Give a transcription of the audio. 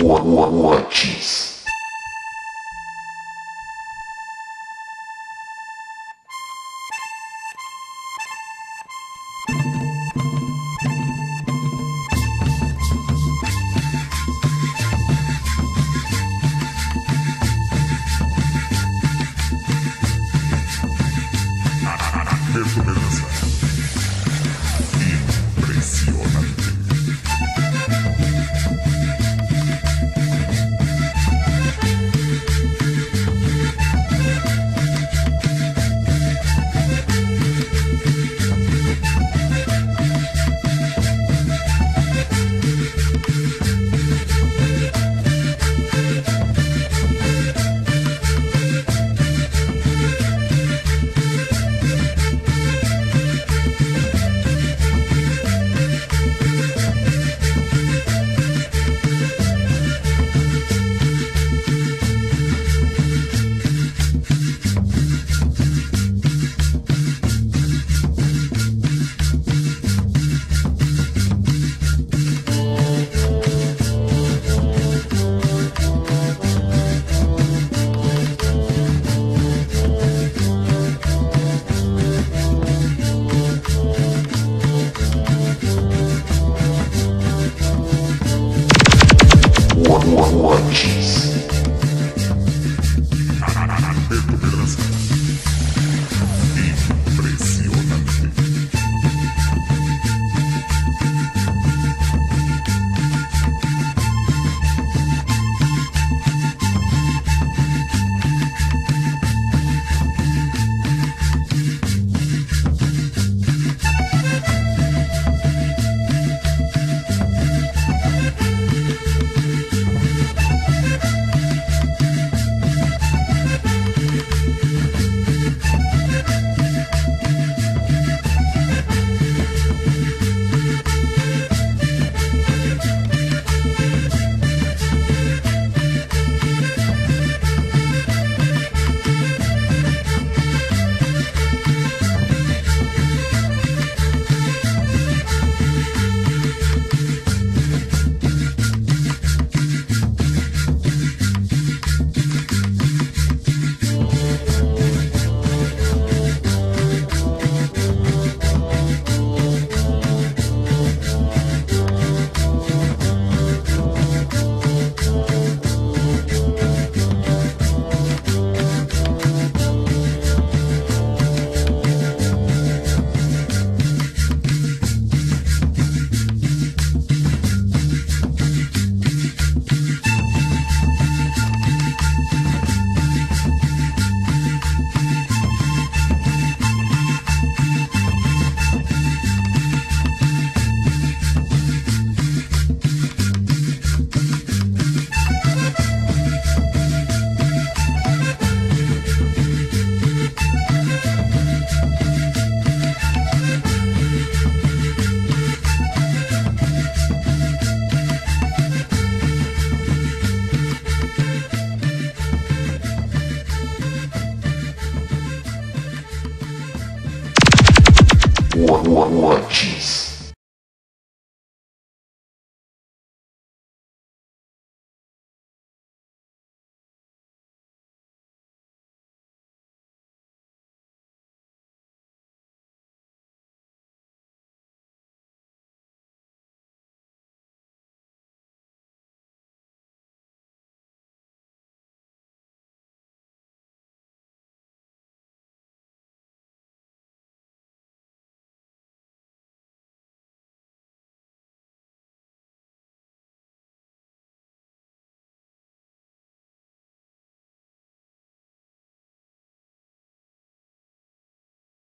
What, what, what, jeez. What, what, what, what, what, cheese.